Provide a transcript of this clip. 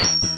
Thank